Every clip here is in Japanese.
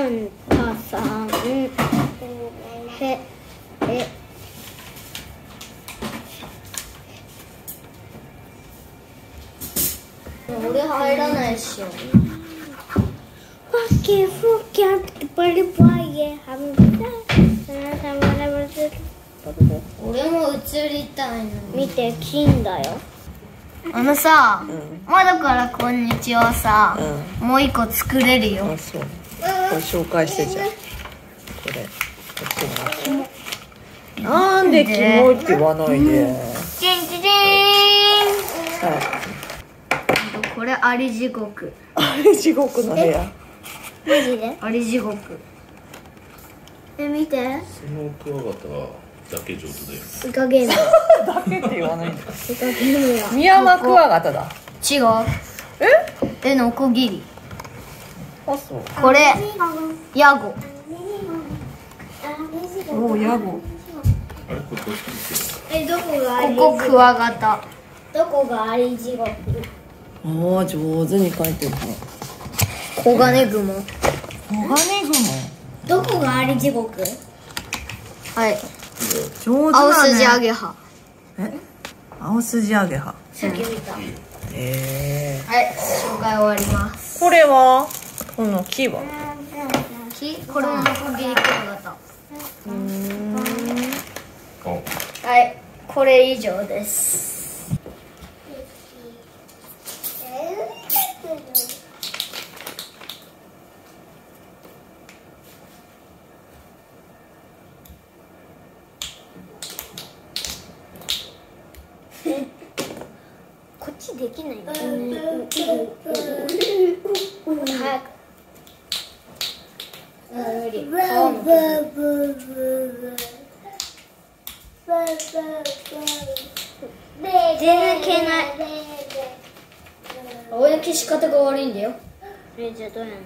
サンタさん。へえ俺入らないっしょ俺も映りたいの見て金だよあのさ、う窓からこんにちはさ、うもう一個作れるよこれ紹介してじゃん。これこっちになんでキモいって言わないで、チンチン。はい。これアリ地獄。あれ地獄の部屋。マジで？アリ地獄。え見て。そのクワガタだけ上手だよスカゲーム。だけって言わないんだ。スカゲームは。ミヤマクワガタだ。違うえ？えのこぎりこれヤゴ。おおヤゴ。えどこがここ。クワガタ。どこがアリ地獄？おお上手に描いてるね。黄金雲。黄金どこがアリ地獄？はい。雲上手青だね。筋アゲハ。え？青筋アゲハ。さっき見た。ええはい紹介終わります。これは？この木は？きこれもはいこれ以上です。こっちできないの早く無理顔見て全然消えない俺の消し方が悪いんだよえじゃあどうやんの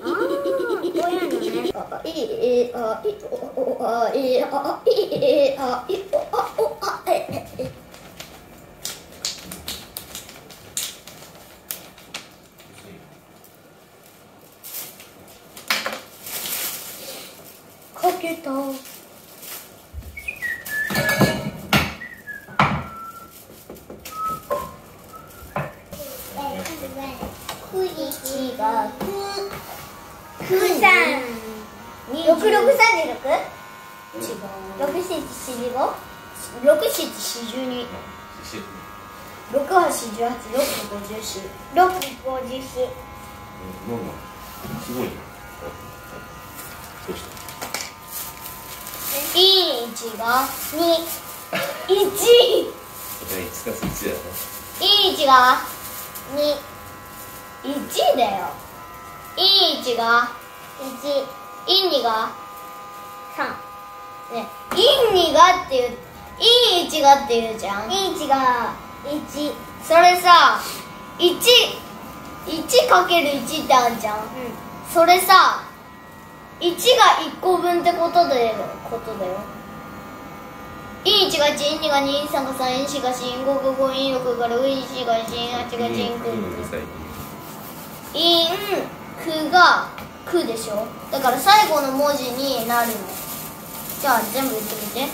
あーこうやんのねあいいあいおあいあいあいおあおあえええかけた。く一がくく三六六三十六六七四十五六七四十二六八四十八六五十四六五十四なんすごいねどうしたい一が二一えいつかそっちだよねい一が二一だよい一が一い二が三ねい二がっていうい一がっていうじゃん。一が一それさ一一かける一ってあるじゃん。それさ1が1個分ってことだよことだよ。1が12が23が34が45が5が6が6が7が8が1イン9が9でしょだから最後の文字になるのじゃあ全部言ってみて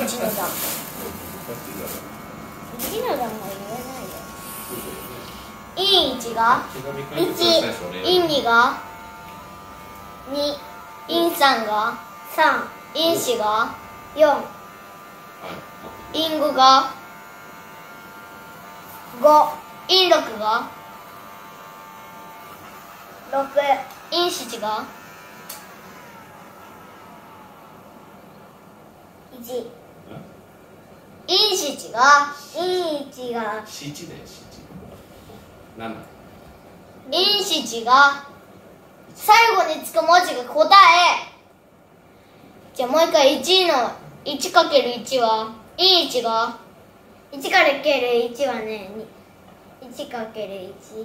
1の段1の段は言えないよ E1 が1 E2 が2陰さんが3陰子が4陰語が5陰6が6陰7が1陰7が陰1が7だ？よ七陰が最後につく文字が答え。じゃあもう一回1の 1×1 はイン1が？一からける一はねに。一かける一。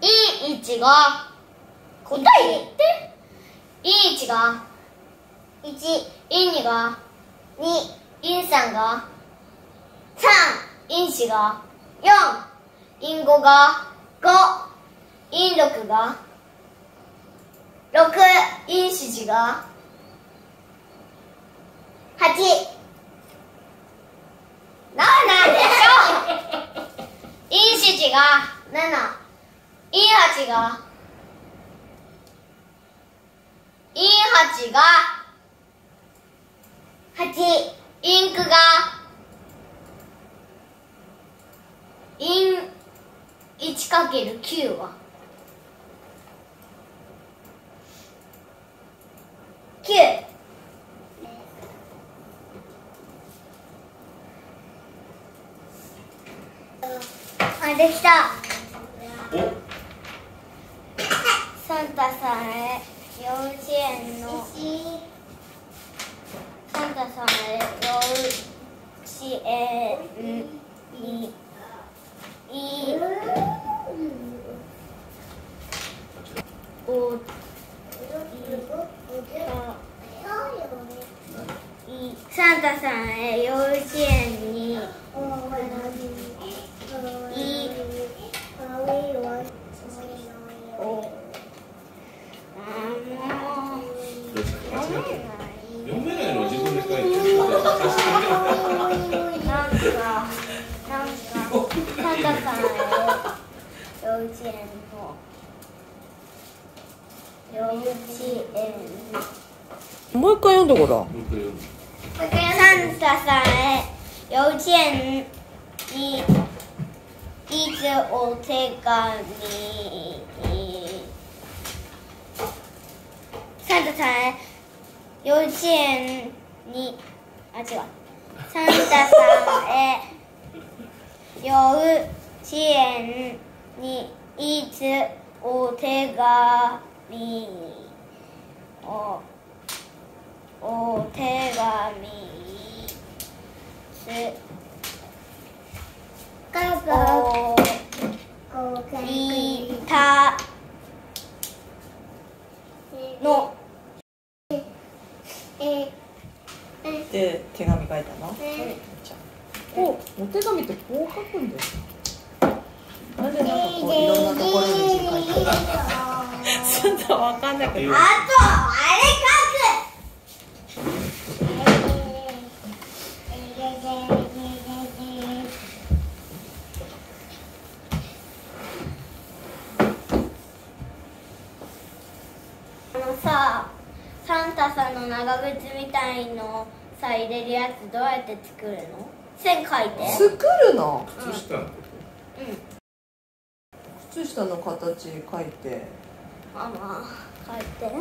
イン1が？答え言って。イン1が？一イン2が？二イン3が？三イン4が？4陰5が？5陰6が？6陰指示が？8なんなんでしょ陰指示が？7陰8が？陰8が？8インクが？イン 1×9 は？9あできた。お。サンタさんへ幼稚園の。サンタさんへ幼稚園に。いお。いサンタさんへ幼稚園園の幼稚園もう一回読んでごらん。サンタさんへ幼稚園にいつお手紙サンタさんへ幼稚園にあ違うサンタさんへ幼稚園に。いつお手紙をお手紙つおいたので手紙書いたの？じゃあこうお手紙ってこう書くんですなんでなんかこういろんなところに字書いてるちょっとわかんないけどあとあれ書くあのさサンタさんの長靴みたいのさ入れるやつどうやって作るの？線書いて。作るの？靴下のこ靴下の形書いて。ママ。書いて。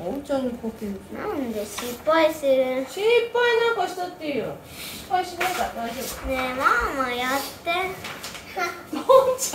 おうちゃんに書けるなんで失敗する？ね心配なんかしたっていいよ。失敗しないから大丈夫。えママやって。おうちゃん